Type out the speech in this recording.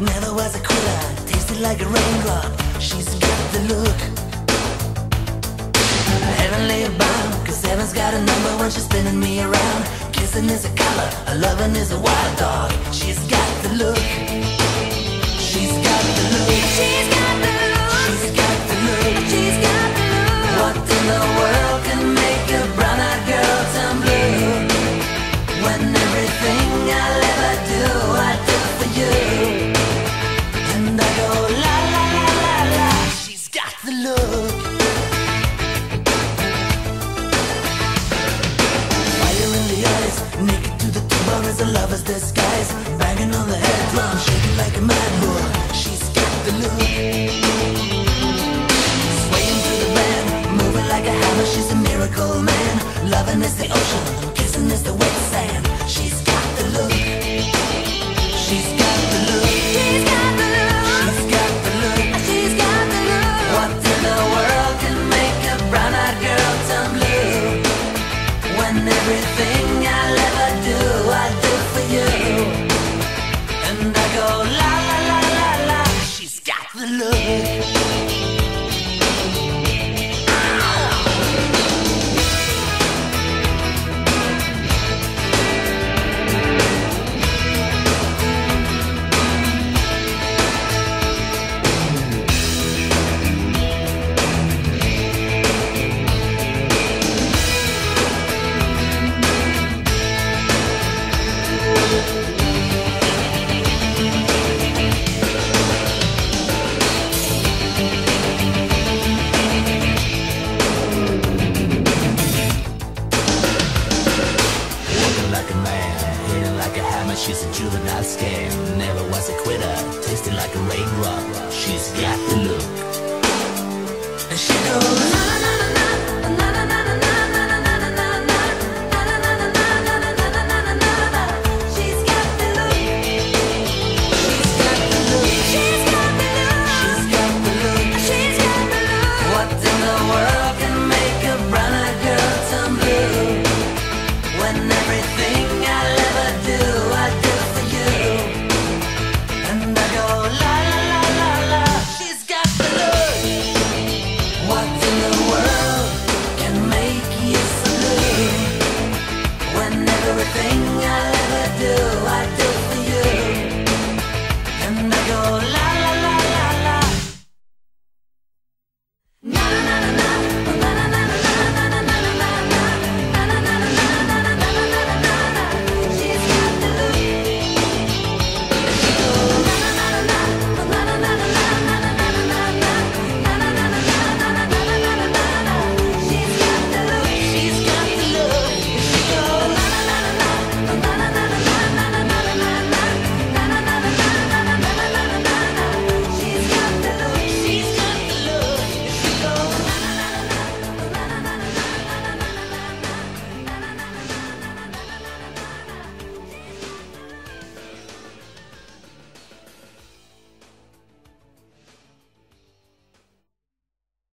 Never was a quitter, tasted like a raindrop. She's got the look. Heavenly bound, cause heaven's got a number when she's spinning me around. Kissing is a color, a loving is a wild dog. She's got the look. lover's disguise Banging on the head drum, shaking like a mad bull. She's got the look Swaying through the band, moving like a hammer She's a miracle man Loving is the ocean, kissing is the wet sand the love. this game. Never was a quitter, Tasted like a raindrop. She's got the look. And she goes.